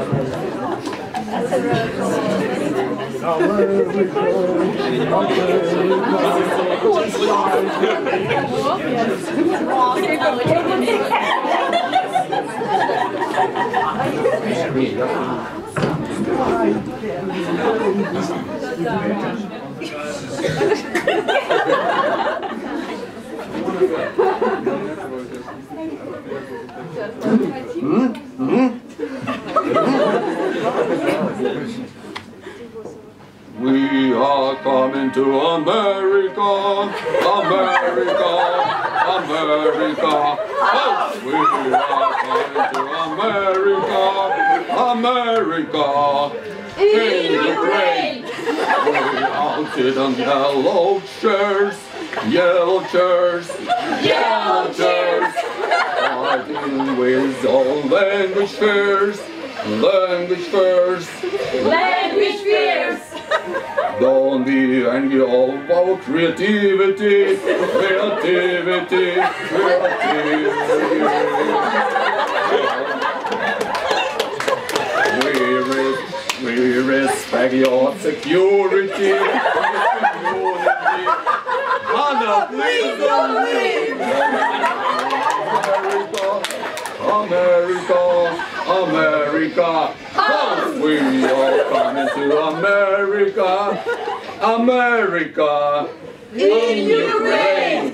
That's a real We are coming to America, America, America. We are coming to America, America. In Ukraine. We all sit on yellow chairs, yellow chairs, yellow chairs. Fighting with all language fairs, language first. Language first. Don't be angry of our creativity, creativity, creativity. We, res- we respect your security, community. Please don't leave. America, America, America. We are coming to America, America. In Ukraine.